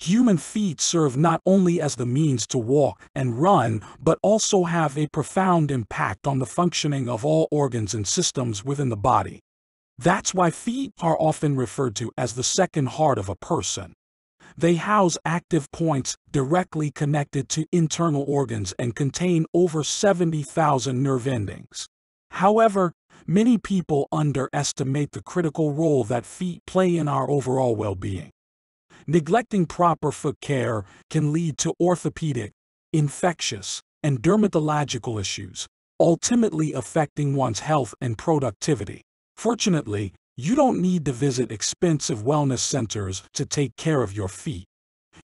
Human feet serve not only as the means to walk and run, but also have a profound impact on the functioning of all organs and systems within the body. That's why feet are often referred to as the second heart of a person. They house active points directly connected to internal organs and contain over 70,000 nerve endings. However, many people underestimate the critical role that feet play in our overall well-being. Neglecting proper foot care can lead to orthopedic, infectious, and dermatological issues, ultimately affecting one's health and productivity. Fortunately, you don't need to visit expensive wellness centers to take care of your feet.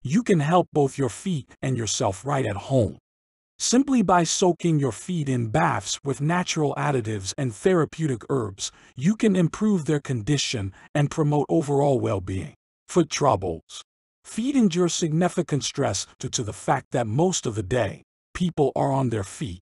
You can help both your feet and yourself right at home. Simply by soaking your feet in baths with natural additives and therapeutic herbs, you can improve their condition and promote overall well-being. Foot troubles. Feet endure significant stress due to the fact that most of the day, people are on their feet.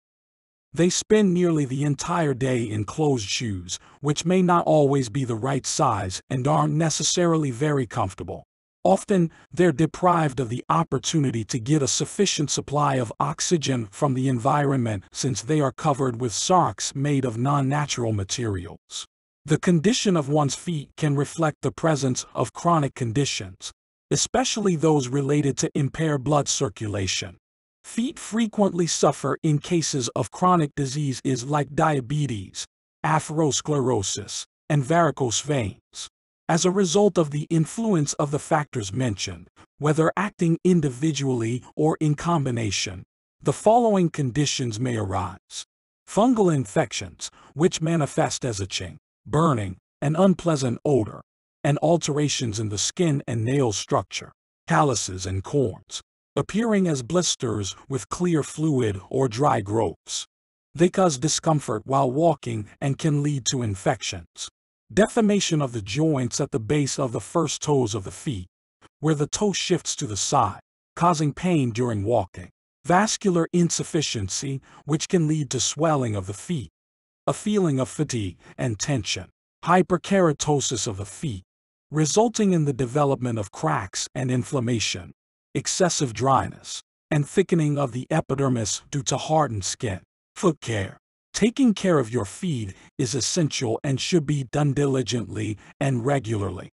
They spend nearly the entire day in closed shoes, which may not always be the right size and aren't necessarily very comfortable. Often, they're deprived of the opportunity to get a sufficient supply of oxygen from the environment since they are covered with socks made of non-natural materials. The condition of one's feet can reflect the presence of chronic conditions, especially those related to impaired blood circulation. Feet frequently suffer in cases of chronic diseases like diabetes, atherosclerosis, and varicose veins. As a result of the influence of the factors mentioned, whether acting individually or in combination, the following conditions may arise. Fungal infections, which manifest as itching, burning, an unpleasant odor, and alterations in the skin and nail structure, calluses and corns, appearing as blisters with clear fluid or dry growths. They cause discomfort while walking and can lead to infections. Deformation of the joints at the base of the first toes of the feet, where the toe shifts to the side, causing pain during walking. Vascular insufficiency, which can lead to swelling of the feet, a feeling of fatigue and tension, hyperkeratosis of the feet, resulting in the development of cracks and inflammation, excessive dryness, and thickening of the epidermis due to hardened skin. Foot care. Taking care of your feet is essential and should be done diligently and regularly.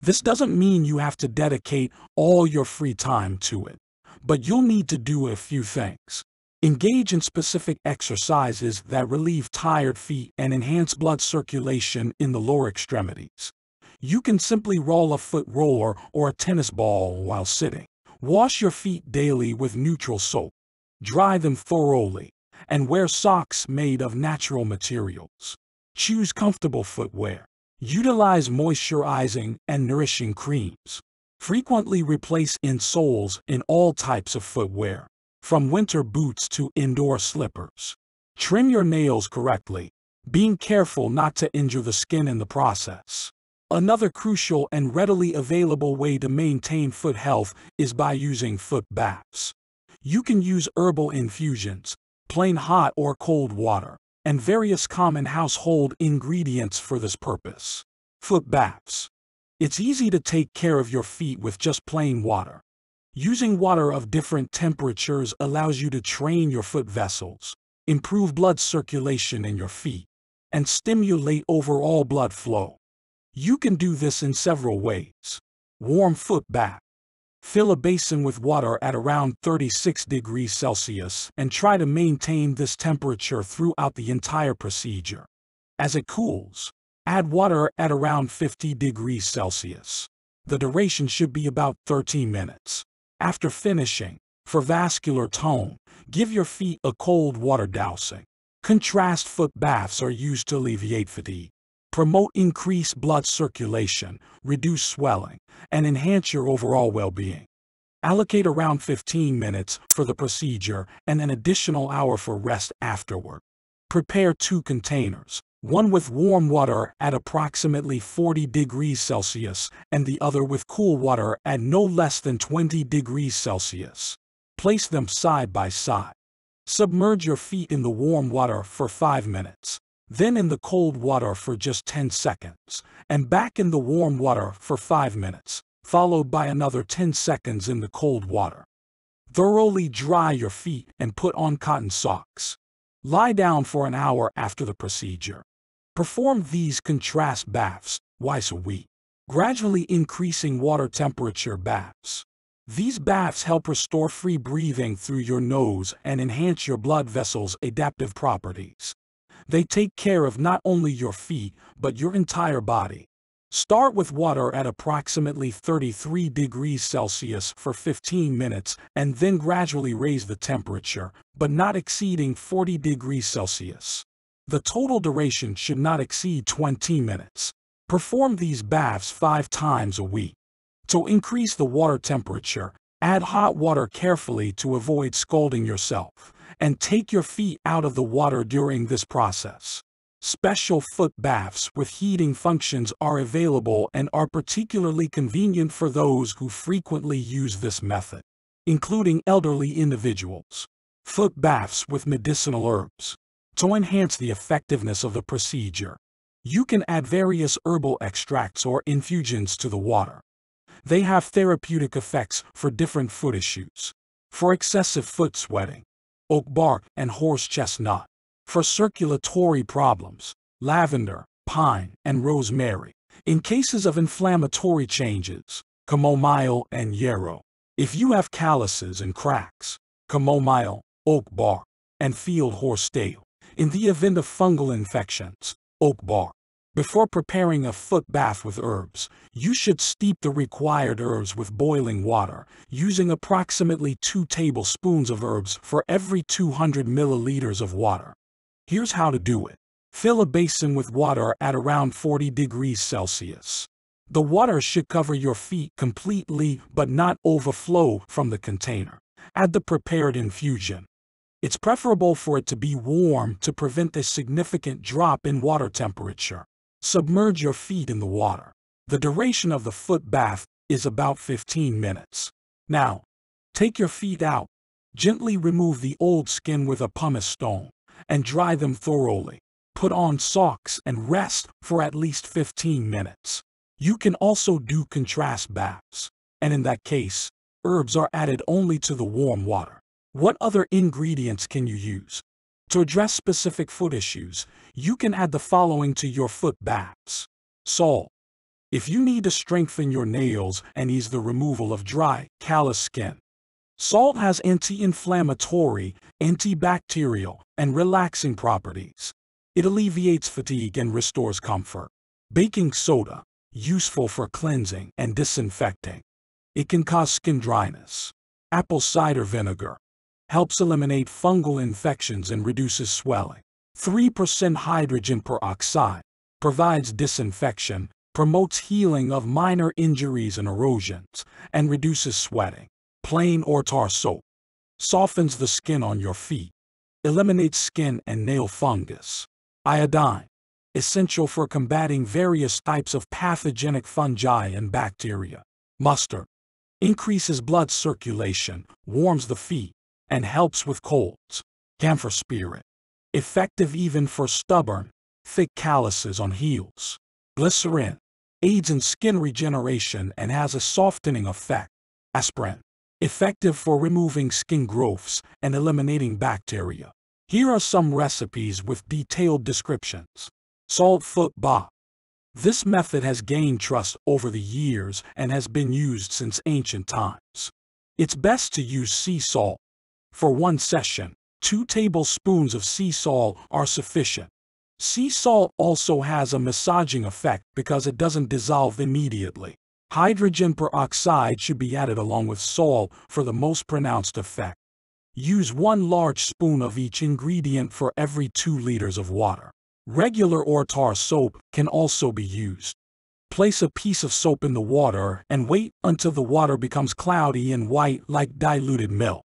This doesn't mean you have to dedicate all your free time to it, but you'll need to do a few things. Engage in specific exercises that relieve tired feet and enhance blood circulation in the lower extremities. You can simply roll a foot roller or a tennis ball while sitting. Wash your feet daily with neutral soap. Dry them thoroughly, and wear socks made of natural materials. Choose comfortable footwear. Utilize moisturizing and nourishing creams. Frequently replace insoles in all types of footwear from winter boots to indoor slippers. Trim your nails correctly, being careful not to injure the skin in the process. Another crucial and readily available way to maintain foot health is by using foot baths. You can use herbal infusions, plain hot or cold water, and various common household ingredients for this purpose. Foot baths. It's easy to take care of your feet with just plain water. Using water of different temperatures allows you to train your foot vessels, improve blood circulation in your feet, and stimulate overall blood flow. You can do this in several ways. Warm foot bath. Fill a basin with water at around 36 degrees Celsius and try to maintain this temperature throughout the entire procedure. As it cools, add water at around 50 degrees Celsius. The duration should be about 13 minutes. After finishing, for vascular tone, give your feet a cold water dousing. Contrast foot baths are used to alleviate fatigue, promote increased blood circulation, reduce swelling, and enhance your overall well-being. Allocate around 15 minutes for the procedure and an additional hour for rest afterward. Prepare two containers, one with warm water at approximately 40 degrees Celsius and the other with cool water at no less than 20 degrees Celsius. Place them side by side. Submerge your feet in the warm water for 5 minutes, then in the cold water for just 10 seconds, and back in the warm water for 5 minutes. followed by another 10 seconds in the cold water. Thoroughly dry your feet and put on cotton socks. Lie down for an hour after the procedure. Perform these contrast baths twice a week, gradually increasing water temperature baths. These baths help restore free breathing through your nose and enhance your blood vessels' adaptive properties. They take care of not only your feet, but your entire body. Start with water at approximately 33 degrees Celsius for 15 minutes and then gradually raise the temperature, but not exceeding 40 degrees Celsius. The total duration should not exceed 20 minutes. Perform these baths five times a week. To increase the water temperature, add hot water carefully to avoid scalding yourself, and take your feet out of the water during this process. Special foot baths with heating functions are available and are particularly convenient for those who frequently use this method, including elderly individuals. Foot baths with medicinal herbs. To enhance the effectiveness of the procedure, you can add various herbal extracts or infusions to the water. They have therapeutic effects for different foot issues. For excessive foot sweating, oak bark and horse chestnut. For circulatory problems, lavender, pine, and rosemary. In cases of inflammatory changes, chamomile and yarrow. If you have calluses and cracks, chamomile, oak bark, and field horsetail. In the event of fungal infections, oak bark. Before preparing a foot bath with herbs, you should steep the required herbs with boiling water, using approximately 2 tablespoons of herbs for every 200 milliliters of water. Here's how to do it. Fill a basin with water at around 40 degrees Celsius. The water should cover your feet completely but not overflow from the container. Add the prepared infusion. It's preferable for it to be warm to prevent a significant drop in water temperature. Submerge your feet in the water. The duration of the foot bath is about 15 minutes. Now, take your feet out. Gently remove the old skin with a pumice stone and dry them thoroughly. Put on socks and rest for at least 15 minutes. You can also do contrast baths, and in that case, herbs are added only to the warm water. What other ingredients can you use? To address specific foot issues, you can add the following to your foot baths. Salt. If you need to strengthen your nails and ease the removal of dry, callous skin. Salt has anti-inflammatory, antibacterial, and relaxing properties. It alleviates fatigue and restores comfort. Baking soda, useful for cleansing and disinfecting. It can cause skin dryness. Apple cider vinegar, helps eliminate fungal infections and reduces swelling. 3% hydrogen peroxide provides disinfection, promotes healing of minor injuries and erosions, and reduces sweating. Plain or tar soap softens the skin on your feet, eliminates skin and nail fungus. Iodine, essential for combating various types of pathogenic fungi and bacteria. Mustard, increases blood circulation, warms the feet, and helps with colds. Camphor spirit, effective even for stubborn, thick calluses on heels. Glycerin, aids in skin regeneration and has a softening effect. Aspirin, effective for removing skin growths and eliminating bacteria. Here are some recipes with detailed descriptions. Salt foot bath. This method has gained trust over the years and has been used since ancient times. It's best to use sea salt, for one session, two tablespoons of sea salt are sufficient. Sea salt also has a massaging effect because it doesn't dissolve immediately. Hydrogen peroxide should be added along with salt for the most pronounced effect. Use one large spoon of each ingredient for every 2 liters of water. Regular or tar soap can also be used. Place a piece of soap in the water and wait until the water becomes cloudy and white like diluted milk.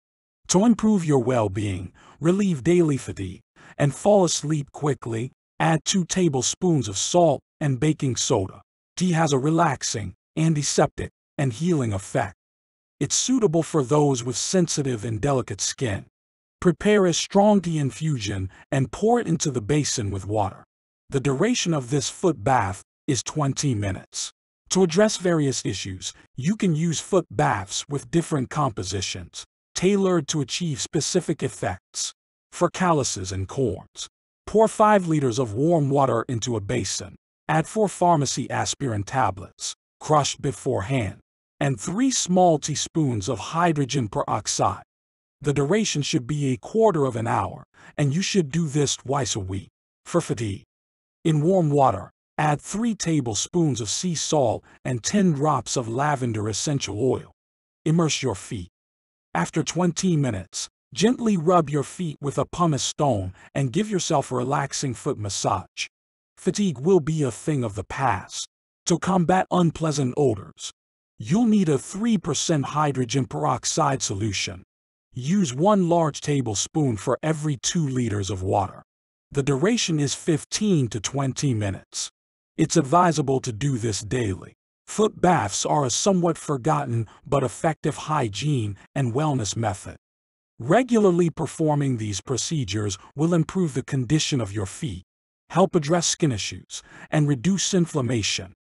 To improve your well-being, relieve daily fatigue, and fall asleep quickly, add 2 tablespoons of salt and baking soda. Tea has a relaxing, antiseptic, and healing effect. It's suitable for those with sensitive and delicate skin. Prepare a strong tea infusion and pour it into the basin with water. The duration of this foot bath is 20 minutes. To address various issues, you can use foot baths with different compositions, tailored to achieve specific effects. For calluses and corns, pour 5 liters of warm water into a basin. Add 4 pharmacy aspirin tablets, crushed beforehand, and 3 small teaspoons of hydrogen peroxide. The duration should be a quarter of an hour, and you should do this twice a week. For fatigue, in warm water, add 3 tablespoons of sea salt and 10 drops of lavender essential oil. Immerse your feet. After 20 minutes, gently rub your feet with a pumice stone and give yourself a relaxing foot massage. Fatigue will be a thing of the past. To combat unpleasant odors, you'll need a 3% hydrogen peroxide solution. Use one large tablespoon for every 2 liters of water. The duration is 15 to 20 minutes. It's advisable to do this daily. Foot baths are a somewhat forgotten but effective hygiene and wellness method. Regularly performing these procedures will improve the condition of your feet, help address skin issues, and reduce inflammation.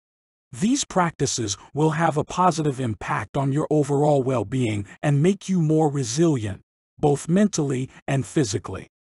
These practices will have a positive impact on your overall well-being and make you more resilient, both mentally and physically.